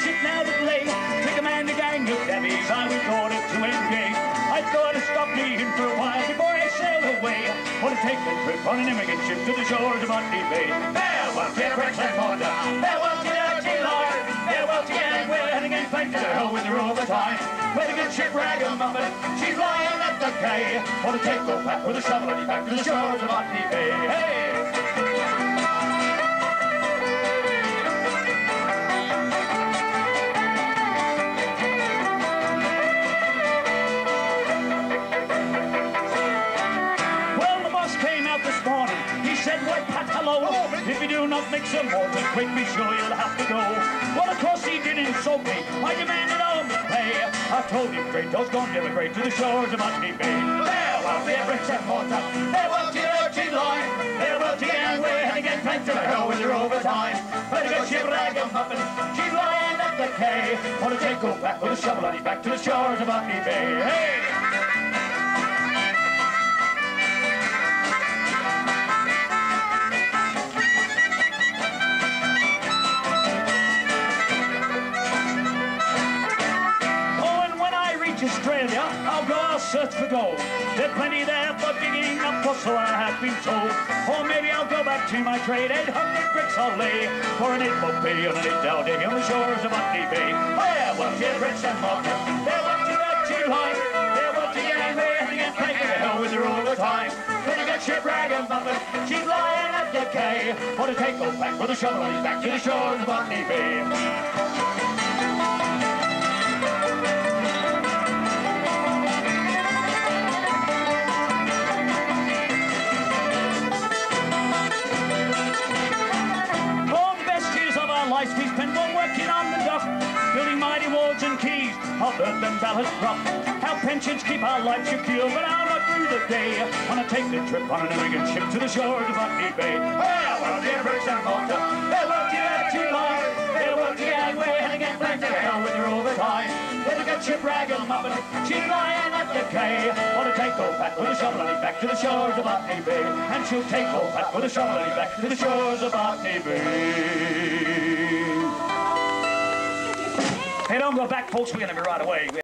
shit now to play. Take a man to gang of dabbies, I was ordered to engage. I thought it stopped me in for a while before I sailed away. Want to take a trip on an immigrant ship to the shores of Botany Bay. Farewell, dear Brexit Honda. Farewell, dear Taylor. Farewell, dear We're heading in fact to hell with her all the time. Where to get ship ragamuffin? She's lying at the quay. Want to take her back with a shovel and back to the shores of Botany Bay. Hey! If you do not make some more, quick, be sure you'll have to go." Well, of course he did insult me. I demanded all my pay. I told him straight, I was going to to the shores of Botany Bay. Farewell, dear bricks and mortar. Farewell, dear chin line. Farewell, dear, and we're heading again back to hell with your overtime. Better get ship ragamuffin. She's lying at the quay. Want to take her back with a shovel and he's back to the shores of Botany Bay. Hey! And reach Australia, I'll go out search for gold. There's plenty there for digging up, for so I have been told. Or maybe I'll go back to my trade, 800 bricks I'll lay for an eight bob pay on an eight down day on the shores of Botany Bay. Oh, there will be bricks and mortar, there will be that tea line, there will be a way to get to hell with her all the time. When you get ship ragamuffin, she's lying at the quay. Want to take her back with a shovel and back to the shores of Botany Bay. Lives we spent while working on the dock, building mighty walls and quays of earth and ballast rock. Our pensions keep our lives secure, but I'll not do the day. Wanna take the trip on an immigrant ship to the shores of Botany Bay. Well, well, dear bricks and mortar, there will be a two line, there will be a way and again back to hell with your overtime. With a good ship ragamuffin, she's lying at the quay. Wanna take old back with a shovel and back to the shores of Botany Bay. And she'll take old back with a shovel and back to the shores of Botany Bay. Don't go back, folks. We're gonna be right away.